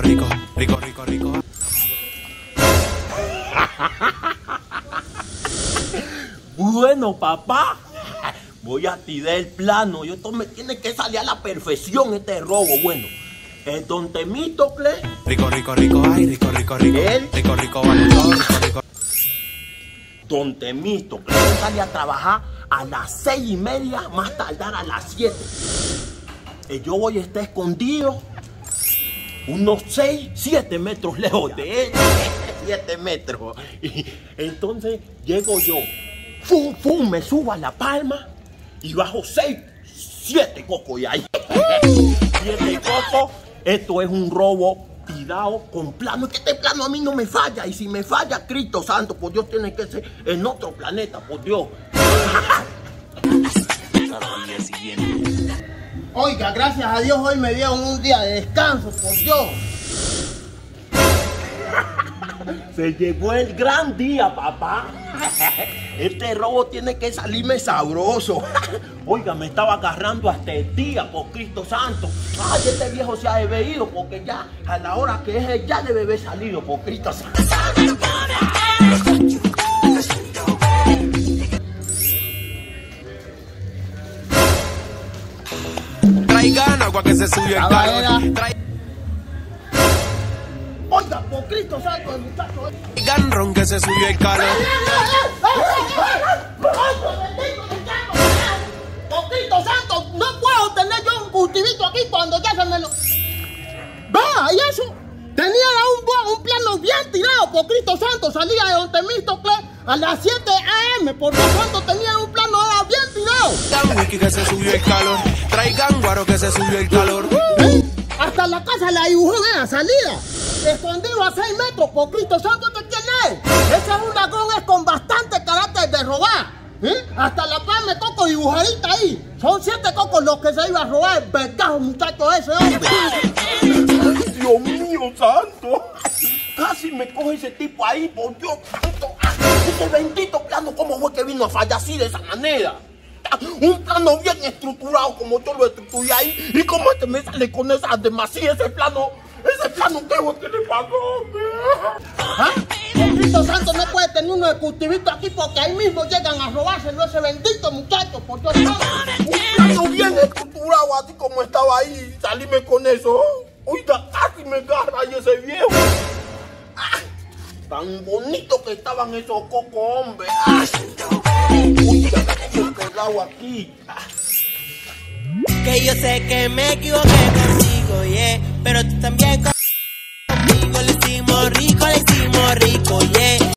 rico, rico, rico, rico, rico. Bueno, papá, voy a tirar el plano. Y esto me tiene que salir a la perfección, este robo. Bueno, el don Temístocle, Rico, rico, rico, ay, rico, rico, rico. Él. Rico, rico, valedor, rico, rico. don Temístocle, sale a trabajar a las seis y media, más tardar a las siete. Y yo voy a estar escondido unos seis, siete metros lejos de él. Siete metros. Y entonces llego yo, fum, fum, me subo a la palma y bajo seis, siete cocos y ahí. Siete cocos. Esto es un robo tirado con plano. Que este plano a mí no me falla. Y si me falla, Cristo Santo, por Dios tiene que ser en otro planeta, por Dios. Oiga, gracias a Dios hoy me dieron un día de descanso, por Dios. Se llegó el gran día, papá. Este robo tiene que salirme sabroso. Oiga, me estaba agarrando hasta el día, por Cristo Santo. Ay, este viejo se ha bebido porque ya a la hora que es ya debe haber salido, por Cristo Santo. Que se subió el calor. Oiga, por Cristo Santo, el muchacho. Traigan ron que se subió el calor. Por Cristo Santo, no puedo tener yo un cultivito aquí cuando ya se me lo. Vea, y eso. Tenía un, un plano bien tirado, por Cristo Santo. Salía de Don Temístocle a las 7 a.m. Por lo tanto, tenía Traigan whisky que se subió el calor. Traigan guaro que se subió el calor. ¿Eh? Hasta la casa la dibujó en la salida. Escondido a 6 metros, por Cristo Santo, ¿este quién es? Ese es un dragón es con bastante carácter de robar. ¿eh? Hasta la palma de coco dibujadita ahí. Son siete cocos los que se iba a robar el vergajo muchacho ese hombre. Dios mío santo. Casi me coge ese tipo ahí, por Dios santo. Ese bendito plano, ¿cómo fue que vino a fallar así de esa manera? Un plano bien estructurado como yo lo estructuré ahí. Y como este me sale con esa demasía, ese plano, ese plano, ¿qué que le pasó? ¿Ah? Santo no puede tener uno de cultivito aquí porque ahí mismo llegan a robárselo ese bendito muchacho, por Dios. Un plano bien estructurado, así como estaba ahí, y salíme con eso. Oiga, casi me agarra ahí ese viejo. Ah, tan bonito que estaban esos cocos, hombre. Ah, Oiga, cómo aquí. Que yo sé que me equivoqué contigo, yeah, pero tú también.